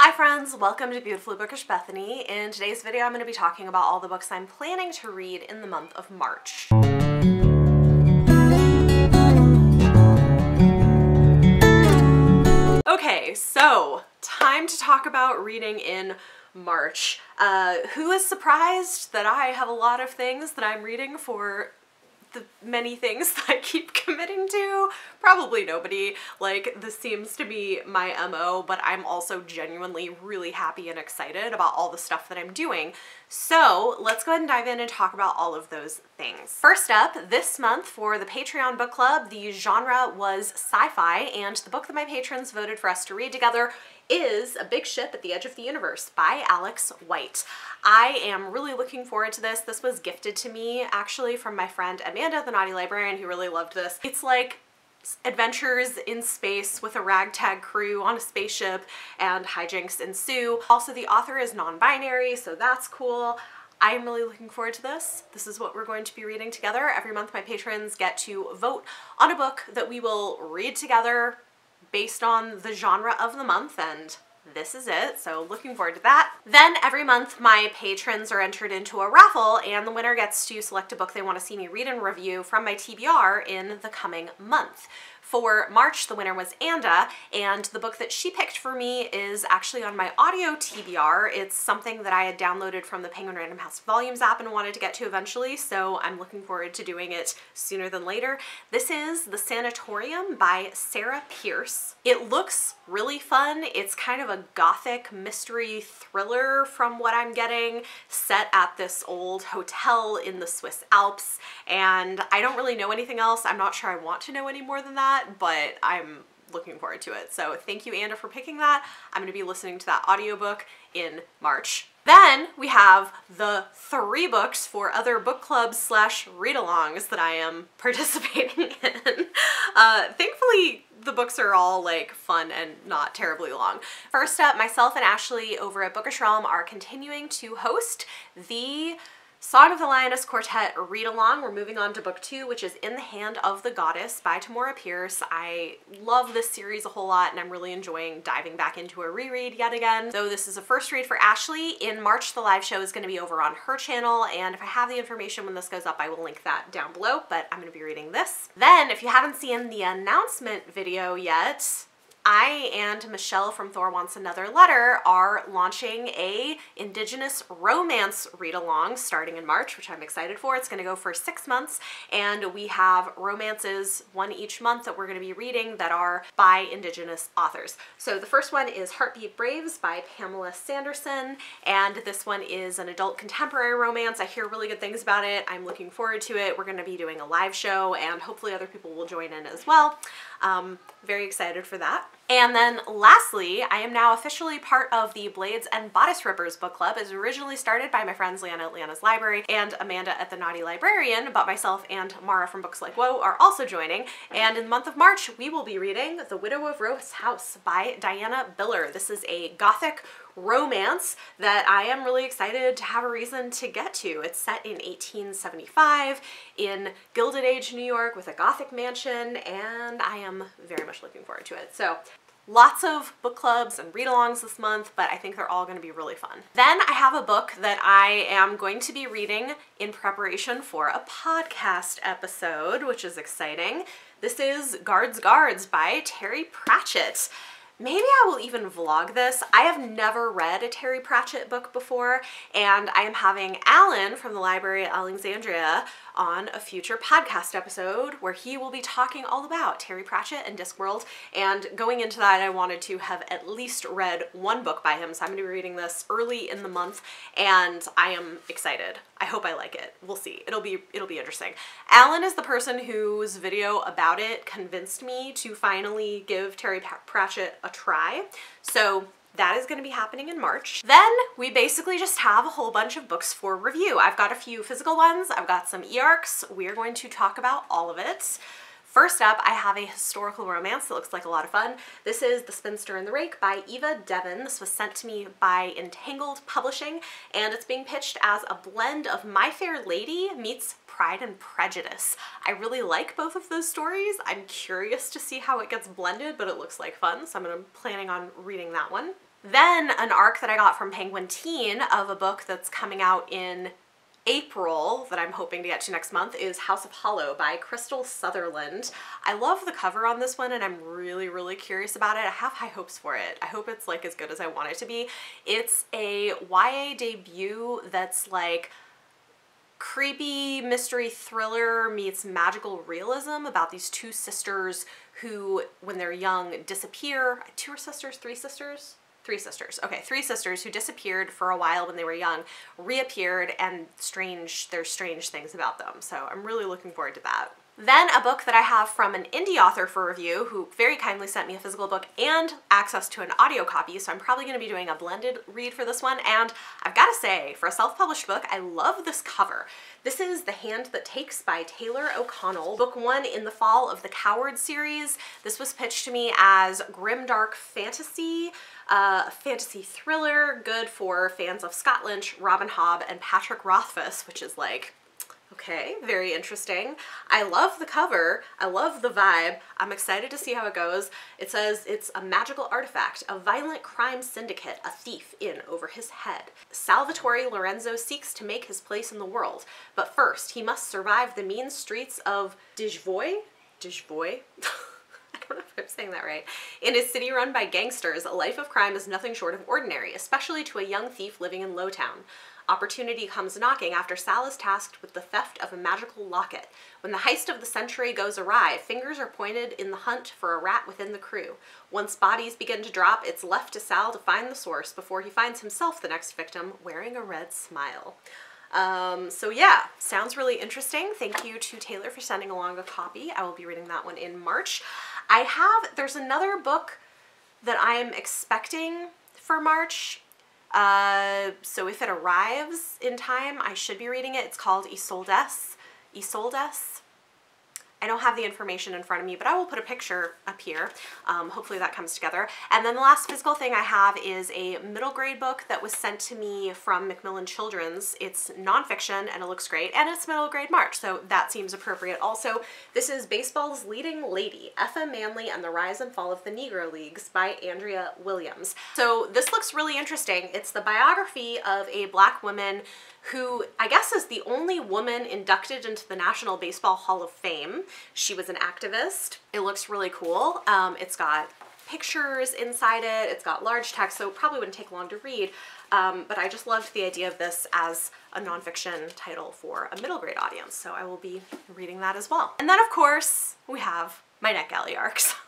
Hi friends, welcome to Beautifully Bookish Bethany. In today's video I'm going to be talking about all the books I'm planning to read in the month of March. Okay, so time to talk about reading in March. Uh, who is surprised that I have a lot of things that I'm reading for the many things that I keep committing to? Probably nobody. Like, this seems to be my MO, but I'm also genuinely really happy and excited about all the stuff that I'm doing. So let's go ahead and dive in and talk about all of those things. First up, this month for the Patreon book club, the genre was sci-fi, and the book that my patrons voted for us to read together is A Big Ship at the Edge of the Universe by Alex White. I am really looking forward to this. This was gifted to me actually from my friend Amanda, the Naughty Librarian, who really loved this. It's like adventures in space with a ragtag crew on a spaceship and hijinks ensue. Also, the author is non-binary, so that's cool. I'm really looking forward to this. This is what we're going to be reading together. Every month my patrons get to vote on a book that we will read together based on the genre of the month and this is it, so looking forward to that. Then every month my patrons are entered into a raffle and the winner gets to select a book they want to see me read and review from my TBR in the coming month. For March, the winner was Anda, and the book that she picked for me is actually on my audio TBR. It's something that I had downloaded from the Penguin Random House Volumes app and wanted to get to eventually, so I'm looking forward to doing it sooner than later. This is The Sanatorium by Sarah Pearse. It looks really fun. It's kind of a gothic mystery thriller from what I'm getting, set at this old hotel in the Swiss Alps, and I don't really know anything else. I'm not sure I want to know any more than that, but I'm looking forward to it. So thank you, Anda, for picking that. I'm going to be listening to that audiobook in March. Then we have the three books for other book clubs slash read-alongs that I am participating in. Uh, thankfully, the books are all like fun and not terribly long. First up, myself and Ashley over at Bookish Realm are continuing to host the Song of the Lioness Quartet read along. We're moving on to book two, which is In the Hand of the Goddess by Tamora Pierce. I love this series a whole lot and I'm really enjoying diving back into a reread yet again. So this is a first read for Ashley. In March, the live show is going to be over on her channel and if I have the information when this goes up, I will link that down below, but I'm going to be reading this. Then, if you haven't seen the announcement video yet, I and Michelle from Thor Wants Another Letter are launching a Indigenous romance read-along starting in March, which I'm excited for. It's going to go for six months, and we have romances, one each month, that we're going to be reading that are by Indigenous authors. So the first one is Heartbeat Braves by Pamela Sanderson, and this one is an adult contemporary romance. I hear really good things about it. I'm looking forward to it. We're going to be doing a live show, and hopefully other people will join in as well. Um, very excited for that. And then lastly, I am now officially part of the Blades and Bodice Rippers book club. It was originally started by my friends Leanna at Leanna's Library and Amanda at the Naughty Librarian, but myself and Mara from Books Like Whoa are also joining. And in the month of March, we will be reading The Widow of Rose House by Diana Biller. This is a gothic romance that I am really excited to have a reason to get to. It's set in 1875 in Gilded Age New York with a gothic mansion and I am very much looking forward to it. So lots of book clubs and read-alongs this month, but I think they're all going to be really fun. Then I have a book that I am going to be reading in preparation for a podcast episode, which is exciting. This is Guards Guards by Terry Pratchett. Maybe I will even vlog this. I have never read a Terry Pratchett book before, and I am having Alan from the Library at Alexandria on a future podcast episode where he will be talking all about Terry Pratchett and Discworld. And going into that, I wanted to have at least read one book by him, so I'm going to be reading this early in the month, and I am excited. I hope I like it. We'll see. It'll be it'll be interesting. Alan is the person whose video about it convinced me to finally give Terry Pratchett a try. So that is going to be happening in March. Then we basically just have a whole bunch of books for review. I've got a few physical ones. I've got some e-arcs. We're going to talk about all of it. First up, I have a historical romance that looks like a lot of fun. This is The Spinster and the Rake by Eva Devon. This was sent to me by Entangled Publishing, and it's being pitched as a blend of My Fair Lady meets Pride and Prejudice. I really like both of those stories. I'm curious to see how it gets blended, but it looks like fun, so I'm planning on reading that one. Then an arc that I got from Penguin Teen of a book that's coming out in April that I'm hoping to get to next month is House of Hollow by Krystal Sutherland. I love the cover on this one and I'm really, really curious about it. I have high hopes for it. I hope it's like as good as I want it to be. It's a YA debut that's like creepy mystery thriller meets magical realism about these two sisters who, when they're young, disappear. Two sisters, three sisters? Three sisters. Okay, three sisters who disappeared for a while when they were young, reappeared, and strange, there's strange things about them. So I'm really looking forward to that. Then a book that I have from an indie author for review who very kindly sent me a physical book and access to an audio copy, so I'm probably going to be doing a blended read for this one, and I've got to say, for a self-published book, I love this cover. This is The Hand That Takes by Taylor O'Connell, book one in the fall of the Coward series. This was pitched to me as grimdark fantasy, uh, fantasy thriller, good for fans of Scott Lynch, Robin Hobb, and Patrick Rothfuss, which is like Okay, very interesting. I love the cover. I love the vibe. I'm excited to see how it goes. It says it's a magical artifact, a violent crime syndicate, a thief in over his head. Salvatore Lorenzo seeks to make his place in the world, but first he must survive the mean streets of Dijvoy? Dijvoy? I don't know if I'm saying that right. In a city run by gangsters, a life of crime is nothing short of ordinary, especially to a young thief living in Lowtown. Opportunity comes knocking after Sal is tasked with the theft of a magical locket. When the heist of the century goes awry, fingers are pointed in the hunt for a rat within the crew. Once bodies begin to drop, it's left to Sal to find the source before he finds himself the next victim wearing a red smile. Um, so yeah, sounds really interesting. Thank you to Taylor for sending along a copy. I will be reading that one in March. I have, there's another book that I am expecting for March uh, so if it arrives in time, I should be reading it. It's called Isoldesse. Isoldesse. I don't have the information in front of me, but I will put a picture up here. Um, hopefully that comes together. And then the last physical thing I have is a middle grade book that was sent to me from Macmillan Children's. It's nonfiction and it looks great, and it's middle grade March, so that seems appropriate. Also, this is Baseball's Leading Lady, Effa Manley and the Rise and Fall of the Negro Leagues by Andrea Williams. So this looks really interesting. It's the biography of a black woman who I guess is the only woman inducted into the National Baseball Hall of Fame. She was an activist. It looks really cool. Um, it's got pictures inside it. It's got large text, so it probably wouldn't take long to read. Um, but I just loved the idea of this as a nonfiction title for a middle grade audience, so I will be reading that as well. And then, of course, we have my NetGalley arcs.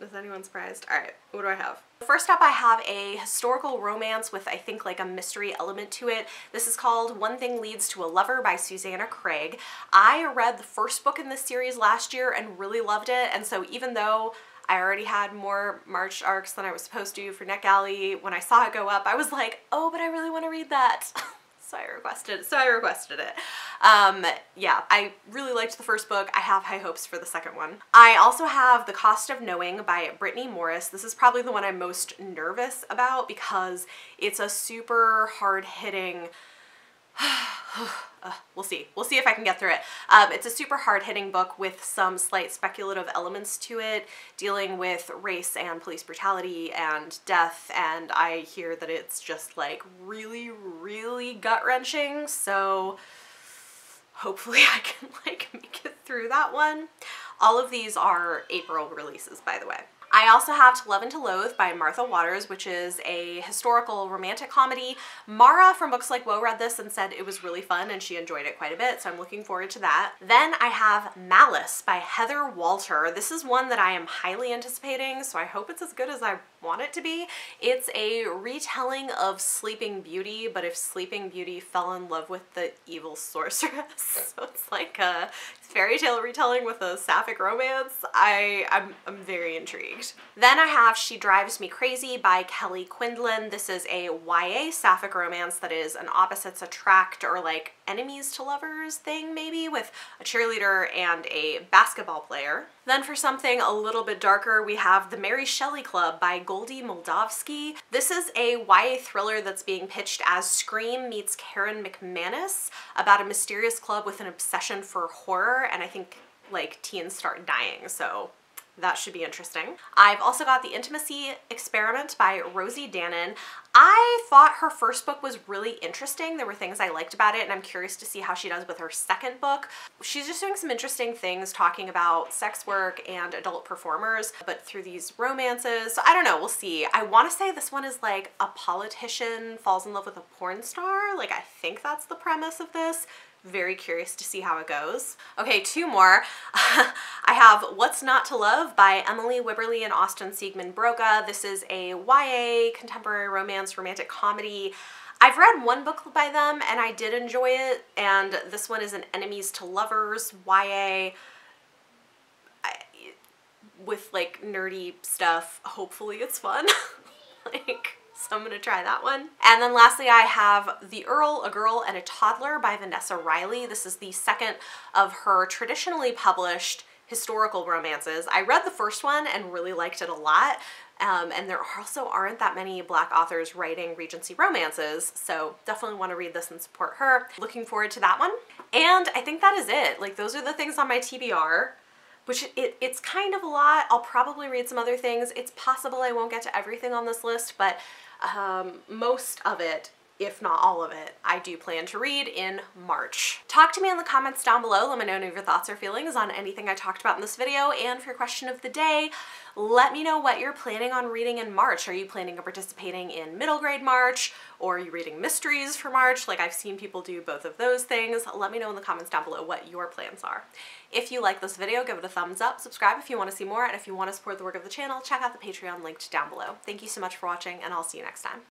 Is anyone surprised? All right, what do I have? First up, I have a historical romance with, I think, like a mystery element to it. This is called One Thing Leads to a Lover by Susanna Craig. I read the first book in this series last year and really loved it, and so even though I already had more March arcs than I was supposed to for NetGalley, when I saw it go up, I was like, oh, but I really want to read that. so I requested so I requested it. Um, yeah, I really liked the first book. I have high hopes for the second one. I also have The Cost of Knowing by Brittney Morris. This is probably the one I'm most nervous about because it's a super hard-hitting uh, we'll see. We'll see if I can get through it. Um, it's a super hard-hitting book with some slight speculative elements to it, dealing with race and police brutality and death, and I hear that it's just like really, really gut-wrenching, so hopefully I can like make it through that one. All of these are April releases, by the way. I also have To Love and to Loathe by Martha Waters, which is a historical romantic comedy. Mara from Books Like Whoa read this and said it was really fun and she enjoyed it quite a bit, so I'm looking forward to that. Then I have Malice by Heather Walter. This is one that I am highly anticipating, so I hope it's as good as I want it to be. It's a retelling of Sleeping Beauty, but if Sleeping Beauty fell in love with the evil sorceress. so it's like a fairy tale retelling with a sapphic romance. I, I'm, I'm very intrigued. Then I have She Drives Me Crazy by Kelly Quindlen. This is a YA sapphic romance that is an opposites attract or like enemies to lovers thing maybe with a cheerleader and a basketball player. Then for something a little bit darker, we have The Mary Shelley Club by Goldy Moldavsky. This is a YA thriller that's being pitched as Scream meets Karen McManus about a mysterious club with an obsession for horror and I think like teens start dying, so That should be interesting. I've also got The Intimacy Experiment by Rosie Danan. I thought her first book was really interesting. There were things I liked about it and I'm curious to see how she does with her second book. She's just doing some interesting things talking about sex work and adult performers, but through these romances. So I don't know, we'll see. I want to say this one is like a politician falls in love with a porn star. Like I think that's the premise of this very curious to see how it goes. Okay, two more. I have What's Not to Love by Emily Wibberley and Austin Siegemund-Broka. This is a YA contemporary romance romantic comedy. I've read one book by them and I did enjoy it, and this one is an Enemies to Lovers YA with like nerdy stuff. Hopefully it's fun. I'm gonna try that one. And then lastly, I have The Earl, A Girl, and a Toddler by Vanessa Riley. This is the second of her traditionally published historical romances. I read the first one and really liked it a lot. Um, and there also aren't that many black authors writing Regency romances, so definitely want to read this and support her. Looking forward to that one. And I think that is it. Like those are the things on my TBR which it, it's kind of a lot. I'll probably read some other things. It's possible I won't get to everything on this list, but um, most of it if not all of it, I do plan to read in March. Talk to me in the comments down below. Let me know any of your thoughts or feelings on anything I talked about in this video. And for your question of the day, let me know what you're planning on reading in March. Are you planning on participating in middle grade March? Or are you reading mysteries for March? Like I've seen people do both of those things. Let me know in the comments down below what your plans are. If you like this video, give it a thumbs up, subscribe if you want to see more, and if you want to support the work of the channel, check out the Patreon linked down below. Thank you so much for watching, and I'll see you next time.